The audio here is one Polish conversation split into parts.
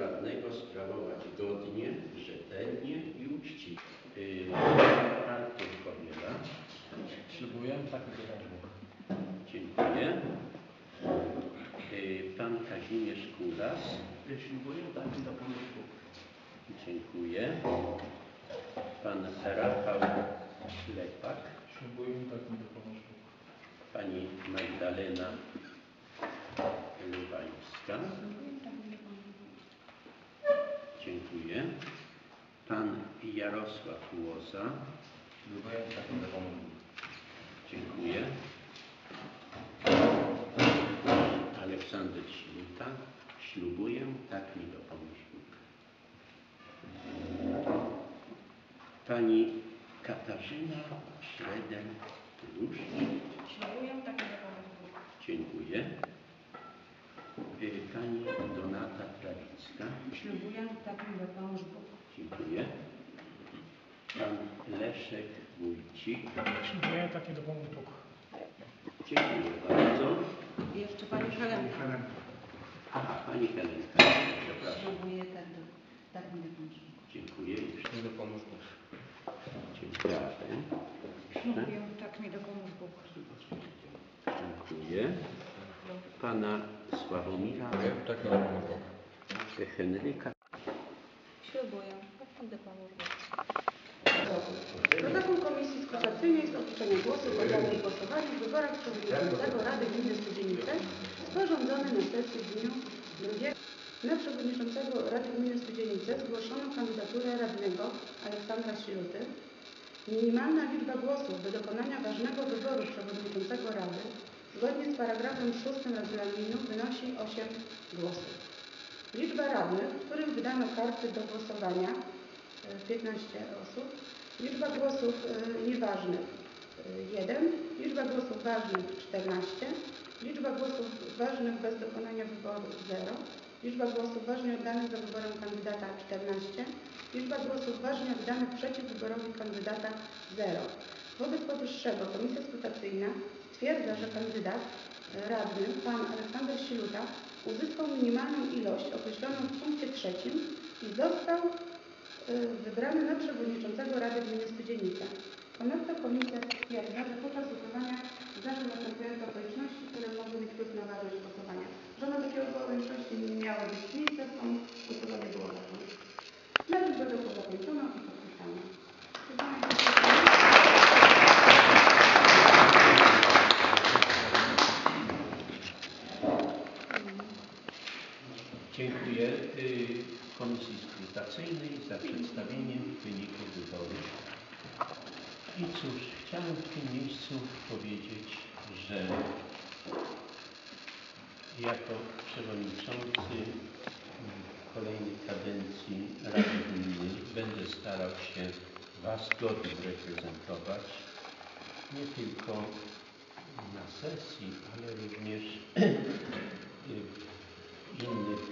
radnego sprawować godnie, rzetelnie i uczciwie. Yy, Artur Kobiela. Ślubuję, tak Bóg. Dziękuję. Yy, Pan Kazimierz Kulas. Ślubuję, tak dopomóż Bóg. Dziękuję. Pan Rafał Lepak. Ślubuję, tak dopomóż Bóg. Pani Magdalena Lubańska. Dziękuję. Pan Jarosław Łoza. Tak. Dziękuję. Aleksander Śluta. Ślubuję, tak mi dopomóż Bóg. Pani Katarzyna Schroeder-Lusz. Ślubuję, tak mi dopomóż Bóg. Dziękuję. Ślubuję, tak mi dopomóż Bóg. Dziękuję. Pan Leszek Wójcik. Ślubuję, tak mi dopomóż Bóg. Dziękuję bardzo. I jeszcze Pani Helenka. Aha, Pani Helenka. Przepraszam. Ślubuję, tak, tak mi dopomóż Bóg. Dziękuję. Jeszcze dopomóż Bóg. dziękuję. Ślubuję, tak mi dopomóż Bóg. Dziękuję. Pana Sławomira tak mi dopomóż Bóg. Henryka. Ślubuję, mi dopomóż Bóg. Protokół Komisji Skrutacyjnej z odliczenia głosów oddanych w głosowaniu w wyborach przewodniczącego Rady Gminy Studzienice sporządzony na sesji w dniu 2. Na przewodniczącego Rady Gminy Studzienice zgłoszono kandydaturę radnego Aleksandra Siluty. Minimalna liczba głosów do dokonania ważnego wyboru przewodniczącego Rady zgodnie z paragrafem 6 regulaminu wynosi 8 głosów. Liczba radnych, którym wydano karty do głosowania e, 15 osób. Liczba głosów e, nieważnych 1. Liczba głosów ważnych 14. Liczba głosów ważnych bez dokonania wyboru 0. Liczba głosów ważnie oddanych za wyborem kandydata 14. Liczba głosów ważnie oddanych przeciw wyborowi kandydata 0. Wobec powyższego Komisja Skrutacyjna stwierdza, że kandydat e, radny, pan Aleksander Siluta, uzyskał minimalną ilość określoną w punkcie trzecim i został y, wybrany na przewodniczącego Rady Gminy Studzienica. Ponadto komisja stwierdza, że podczas głosowania zdarzyły następujące okoliczności, które mogły mieć wpływ na ważność głosowania. Żadne takie okoliczności nie miały być miejsce, stąd głosowanie było zakończone. Na tym protokoł zakończono i podpisano. Dziękuję y, Komisji Skrutacyjnej za przedstawienie wyników wyborów. I cóż, chciałem w tym miejscu powiedzieć, że jako przewodniczący kolejnej kadencji Rady Gminy będę starał się Was godnie reprezentować, nie tylko na sesji, ale również innych,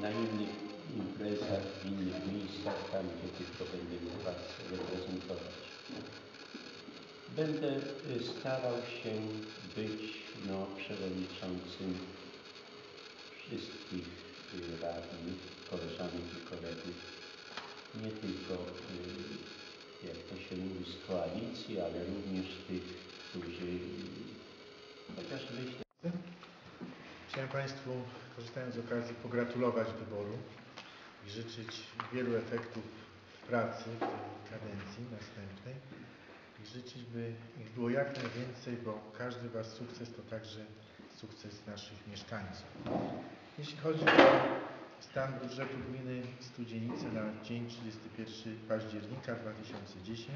na innych imprezach, w innych miejscach, tam gdzie tylko będę Was reprezentować. Będę y, starał się być no, przewodniczącym wszystkich y, radnych, koleżanek i kolegów, nie tylko, y, jak to się mówi, z koalicji, ale również tych, którzy, chociaż myślę, Chciałem Państwu, korzystając z okazji, pogratulować wyboru i życzyć wielu efektów pracy w tej kadencji następnej życzyć, by ich było jak najwięcej, bo każdy Wasz sukces to także sukces naszych mieszkańców. Jeśli chodzi o stan budżetu gminy Studzienice na dzień 31 października 2010,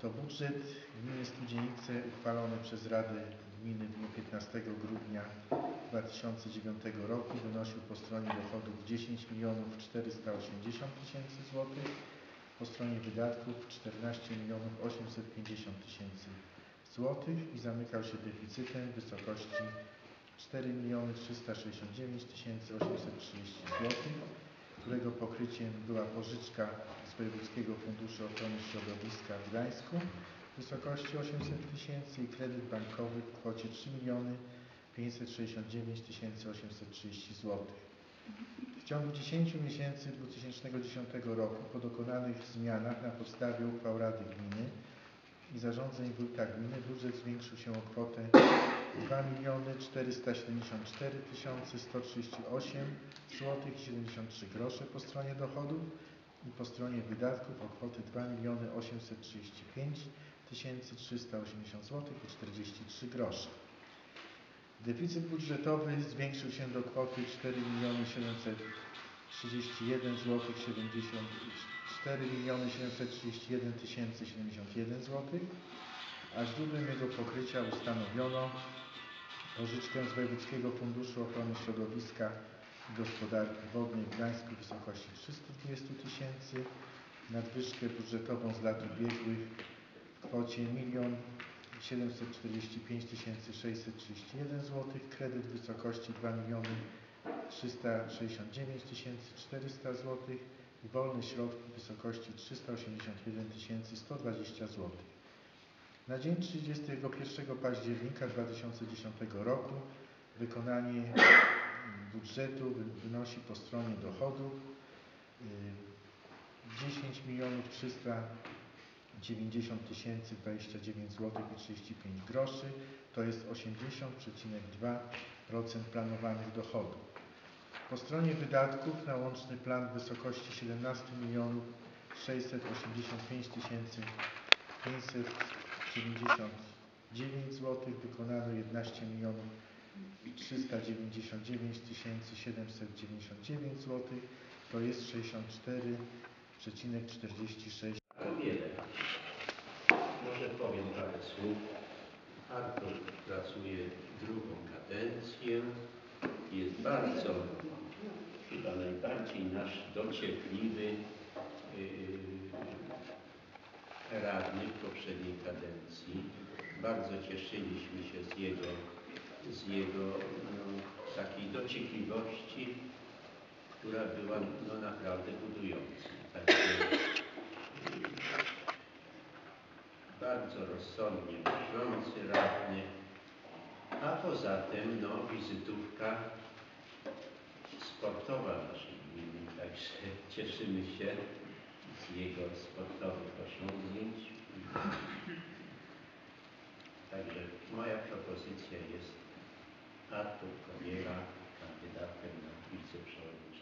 to budżet gminy Studzienice uchwalony przez Radę Gminy w dniu 15 grudnia 2009 roku wynosił po stronie dochodów 10 milionów 480 tysięcy złotych, po stronie wydatków 14 milionów 850 tysięcy złotych i zamykał się deficytem w wysokości 4 miliony 369 tysięcy 830 złotych, którego pokryciem była pożyczka z Wojewódzkiego Funduszu Ochrony Środowiska w Gdańsku w wysokości 800 tysięcy i kredyt bankowy w kwocie 3 miliony 569 830 zł. W ciągu 10 miesięcy 2010 roku po dokonanych zmianach na podstawie uchwał Rady Gminy i zarządzeń wójta gminy budżet zwiększył się o kwotę 2 474 138 zł 73 grosze po stronie dochodów i po stronie wydatków o kwotę 2 835 380 zł i 43 grosze. Deficyt budżetowy zwiększył się do kwoty 4 731 zł 70 4 731 071 zł, a źródłem jego pokrycia ustanowiono pożyczkę z Wojewódzkiego Funduszu Ochrony Środowiska i Gospodarki Wodnej w Gdańsku w wysokości 320 tysięcy, nadwyżkę budżetową z lat ubiegłych w kwocie 1 745 631 zł, kredyt w wysokości 2 369 400 zł i wolne środki w wysokości 381 120 zł. Na dzień 31 października 2010 roku wykonanie budżetu wy- wynosi po stronie dochodów y, 10 390 tysięcy 29 zł i 35 groszy, to jest 80,2% planowanych dochodów. Po stronie wydatków na łączny plan w wysokości 17 milionów 685 tysięcy 599 zł wykonano 11 milionów 399 tysięcy 799 zł, to jest 64,46 To wiele. Może powiem parę słów. Artur pracuje drugą kadencję. Jest bardzo, chyba najbardziej nasz dociekliwy yy, radny poprzedniej kadencji. Bardzo cieszyliśmy się z jego, z jego no, takiej dociekliwości, która była no, naprawdę budująca. Także, bardzo rozsądnie myślący radny, a poza tym no, wizytówka sportowa naszej gminy, także cieszymy się z jego sportowych osiągnięć. Także moja propozycja jest Artur Kobiela kandydatem na wiceprzewodniczącego.